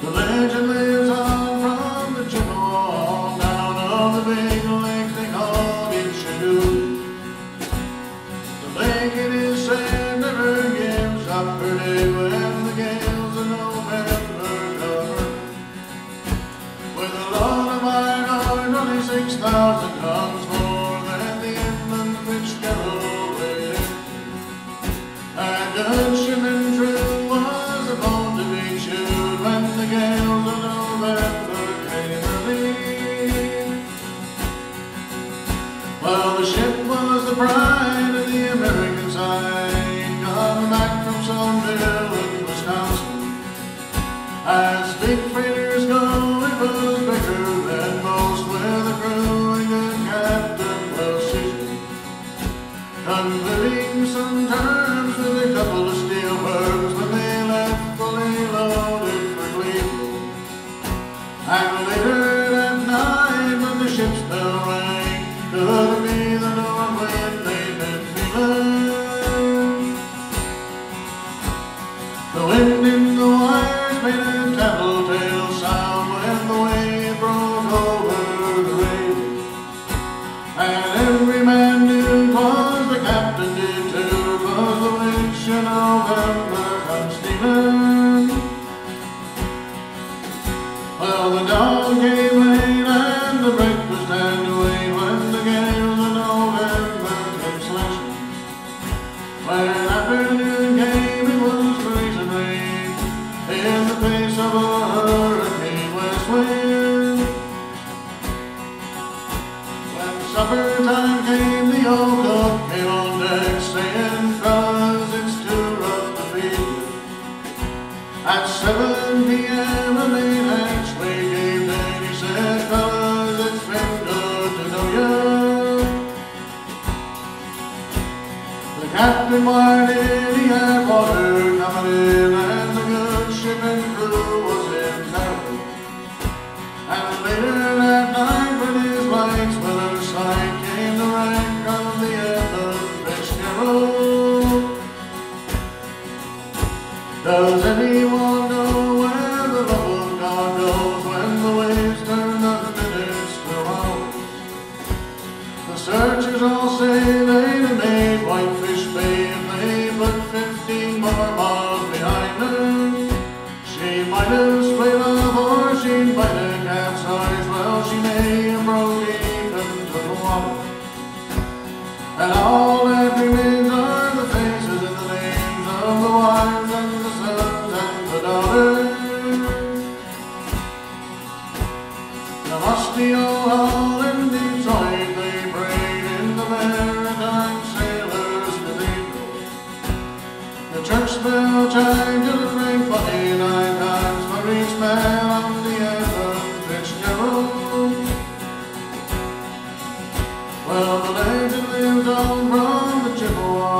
The legend lives on from the chippewa down on the big lake they call it Shadow. The lake it is said never gives up her day when the gales of November come. With a lot of iron, 26,000 tons more. Well, the ship was the pride of the American side, coming back from somewhere. The wind in the wires made a tattletale. supper time came, the old came on deck, saying, it's too rough to. At 7 p.m. the main hatchway gave down, he said, fellas, it's been good to know. The captain wired water coming in, Does anyone know where the love of God goes when the waves turn up and it's still on? The searchers all say they made whitefish. Well, the land of live don't run the chippewa.